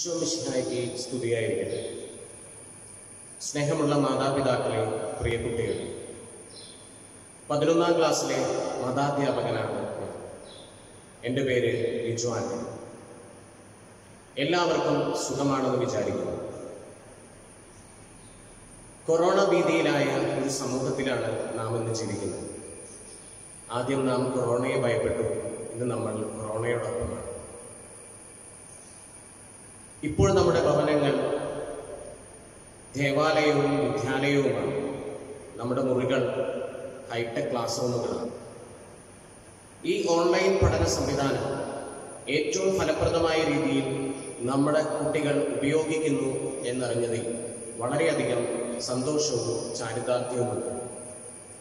ഈശോമിശിഹായ്ക്ക് സ്തുതിയായിരിക്കട്ടെ. സ്നേഹമുള്ള മാതാപിതാക്കളെ പ്രിയ കുട്ടികളെ. പതിനൊന്നാം ക്ലാസ്സിലെ മതാധ്യാപകനാണ് എന്റെ പേര് ആന്റണി എല്ലാവർക്കും സുഖമാണെന്ന് വിചാരിക്കുന്നു. കൊറോണ ഭീതിയിലായ ഒരു സമൂഹത്തിലാണ് നാം ഇന്ന് ജീവിക്കുന്നത്. ആദ്യം നാം കൊറോണയെ ഭയപ്പെട്ടു. ഇന്ന് നമ്മൾ കൊറോണയോടൊപ്പമാണ്. ഇപ്പോൾ നമ്മുടെ ഭവനങ്ങൾ ദേവാലയവും വിദ്യാലയവുമാണ്. നമ്മുടെ മുറികൾ ഹൈടെക് ക്ലാസ് റൂമുകളാണ് ഈ ഓൺലൈൻ പഠന സംവിധാനം ഏറ്റവും ഫലപ്രദമായ രീതിയിൽ നമ്മുടെ കുട്ടികൾ ഉപയോഗിക്കുന്നു എന്നറിഞ്ഞതിൽ വളരെയധികം സന്തോഷവും ചാരിതാർത്ഥ്യവുമുണ്ട്.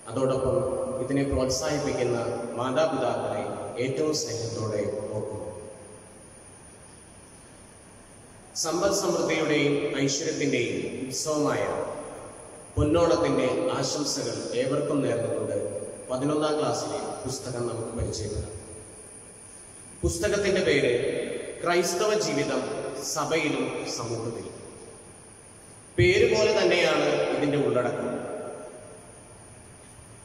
അതോടൊപ്പം ഇതിനെ പ്രോത്സാഹിപ്പിക്കുന്ന മാതാപിതാക്കളെ ഏറ്റവും സ്നേഹത്തോടെ ഓർക്കുന്നു. സമ്പൽ സമൃദ്ധിയുടെയും ഐശ്വര്യത്തിന്റെയും ഉത്സവമായ പൊന്നോണത്തിന്റെ ആശംസകൾ ഏവർക്കും നേർന്നുകൊണ്ട് പതിനൊന്നാം ക്ലാസ്സിലെ പുസ്തകം നമുക്ക് പരിചയപ്പെടാം. പുസ്തകത്തിന്റെ പേര് ക്രൈസ്തവ ജീവിതം സഭയിലും സമൂഹത്തിലും. പേര് പോലെ തന്നെയാണ് ഇതിന്റെ ഉള്ളടക്കം.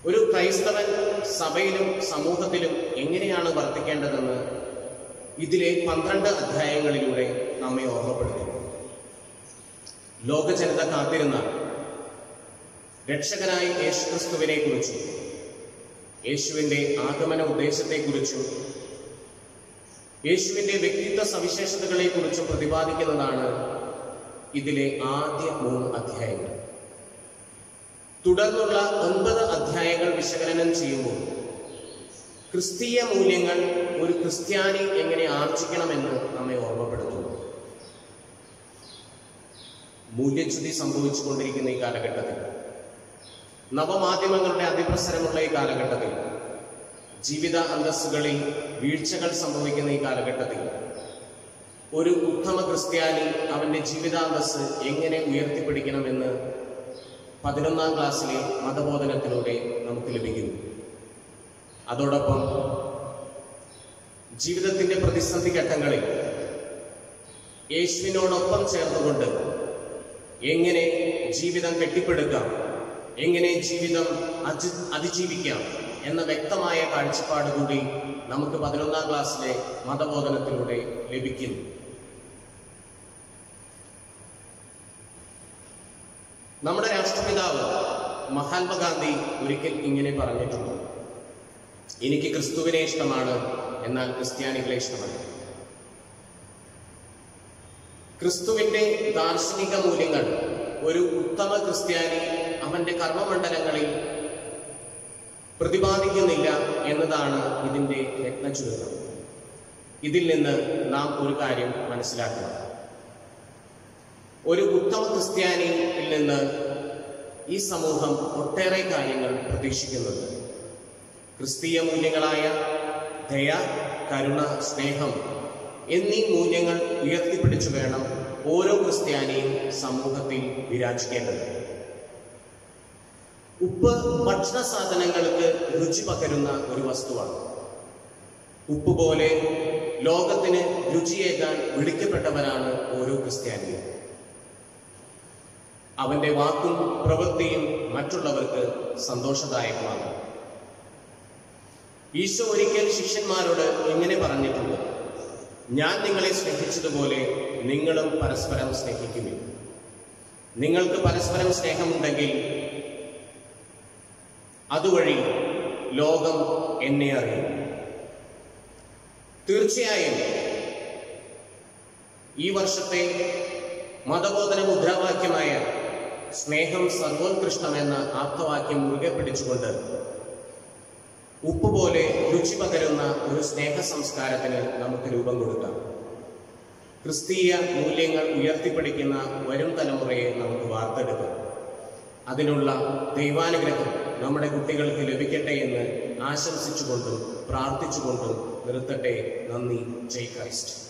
ഒരു ക്രൈസ്തവൻ സഭയിലും സമൂഹത്തിലും എങ്ങനെയാണ് വർത്തിക്കേണ്ടതെന്ന് ഇതിലെ പന്ത്രണ്ട് അധ്യായങ്ങളിലൂടെ നമ്മെ ഓർമ്മപ്പെടുത്തുന്നു. ലോകചരിത കാത്തിരുന്ന രക്ഷകനായ യേശുക്രിസ്തുവിനെ കുറിച്ചും യേശുവിന്റെ ആഗമന ഉദ്ദേശത്തെക്കുറിച്ചും യേശുവിന്റെ വ്യക്തിത്വ സവിശേഷതകളെ കുറിച്ചും പ്രതിപാദിക്കുന്നതാണ് ഇതിലെ ആദ്യ മൂന്ന് അധ്യായങ്ങൾ. തുടർന്നുള്ള ഒൻപത് അധ്യായങ്ങൾ വിശകലനം ചെയ്യുമ്പോൾ ക്രിസ്തീയ മൂല്യങ്ങൾ ഒരു ക്രിസ്ത്യാനി എങ്ങനെ ആർജിക്കണമെന്ന് നമ്മെ ഓർമ്മപ്പെടുത്തുന്നു. മൂല്യച്യുതി സംഭവിച്ചുകൊണ്ടിരിക്കുന്ന ഈ കാലഘട്ടത്തിൽ നവമാധ്യമങ്ങളുടെ അതിപ്രസരമുള്ള ഈ കാലഘട്ടത്തിൽ ജീവിത അന്തസ്സുകളിൽ വീഴ്ചകൾ സംഭവിക്കുന്ന ഈ കാലഘട്ടത്തിൽ ഒരു ഉത്തമ ക്രിസ്ത്യാനി അവന്റെ ജീവിതാന്തസ് എങ്ങനെ ഉയർത്തിപ്പിടിക്കണമെന്ന് പതിനൊന്നാം ക്ലാസ്സിലെ മതബോധനത്തിലൂടെ നമുക്ക് ലഭിക്കുന്നു. അതോടൊപ്പം ജീവിതത്തിന്റെ പ്രതിസന്ധി ഘട്ടങ്ങളിൽ യേശുവിനോടൊപ്പം ചേർന്നുകൊണ്ട് എങ്ങനെ ജീവിതം കെട്ടിപ്പടുക്കാം എങ്ങനെ ജീവിതം അതി അതിജീവിക്കാം എന്ന വ്യക്തമായ കാഴ്ചപ്പാട് കൂടി നമുക്ക് പതിനൊന്നാം ക്ലാസ്സിലെ മതബോധനത്തിലൂടെ ലഭിക്കുന്നു. നമ്മുടെ രാഷ്ട്രപിതാവ് മഹാത്മാഗാന്ധി ഒരിക്കൽ ഇങ്ങനെ പറഞ്ഞിട്ടുണ്ട്. എനിക്ക് ക്രിസ്തുവിനെ ഇഷ്ടമാണ് എന്നാൽ ക്രിസ്ത്യാനികളെ ഇഷ്ടമല്ല. ക്രിസ്തുവിന്റെ ദാർശനിക മൂല്യങ്ങൾ ഒരു ഉത്തമ ക്രിസ്ത്യാനി അവന്റെ കർമ്മമണ്ഡലങ്ങളിൽ പ്രതിപാദിക്കുന്നില്ല എന്നതാണ് ഇതിന്റെ രത്നചുരുക്കം. ഇതിൽ നിന്ന് നാം ഒരു കാര്യം മനസ്സിലാക്കണം. ഒരു ഉത്തമ ക്രിസ്ത്യാനിയിൽ നിന്ന് ഈ സമൂഹം ഒട്ടേറെ കാര്യങ്ങൾ പ്രതീക്ഷിക്കുന്നുണ്ട്. ക്രിസ്തീയ മൂല്യങ്ങളായ ദയ കരുണ സ്നേഹം എന്നീ മൂല്യങ്ങൾ ഉയർത്തിപ്പിടിച്ചു വേണം ഓരോ ക്രിസ്ത്യാനിയും സമൂഹത്തിൽ വിരാജിക്കേണ്ടത്. ഉപ്പ് ഭക്ഷണ സാധനങ്ങൾക്ക് രുചി പകരുന്ന ഒരു വസ്തുവാണ്. ഉപ്പ് പോലെ ലോകത്തിന് രുചിയേകാൻ വിളിക്കപ്പെട്ടവരാണ് ഓരോ ക്രിസ്ത്യാനിയും. അവന്റെ വാക്കും പ്രവൃത്തിയും മറ്റുള്ളവർക്ക് സന്തോഷദായകമാണ് ഈശോ ഒരിക്കൽ ശിഷ്യന്മാരോട് ഇങ്ങനെ പറഞ്ഞിട്ടുണ്ട്. ഞാൻ നിങ്ങളെ സ്നേഹിച്ചതുപോലെ നിങ്ങളും പരസ്പരം സ്നേഹിക്കുന്നു നിങ്ങൾക്ക് പരസ്പരം സ്നേഹമുണ്ടെങ്കിൽ അതുവഴി ലോകം എന്നെ അറിയും. തീർച്ചയായും ഈ വർഷത്തെ മതബോധന മുദ്രാവാക്യമായ സ്നേഹം സർവോത്കൃഷ്ടമെന്ന ആപ്തവാക്യം മുറുകെ പിടിച്ചുകൊണ്ട് ഉപ്പ് പോലെ രുചി പകരുന്ന ഒരു സ്നേഹ സംസ്കാരത്തിന് നമുക്ക് രൂപം കൊടുക്കാം. ക്രിസ്തീയ മൂല്യങ്ങൾ ഉയർത്തിപ്പിടിക്കുന്ന വരും തലമുറയെ നമുക്ക് വാർത്തെടുക്കാം. അതിനുള്ള ദൈവാനുഗ്രഹം നമ്മുടെ കുട്ടികൾക്ക് ലഭിക്കട്ടെ എന്ന് ആശംസിച്ചുകൊണ്ടും പ്രാർത്ഥിച്ചുകൊണ്ടും നിർത്തട്ടെ. നന്ദി. ജയ് ക്രൈസ്റ്റ്.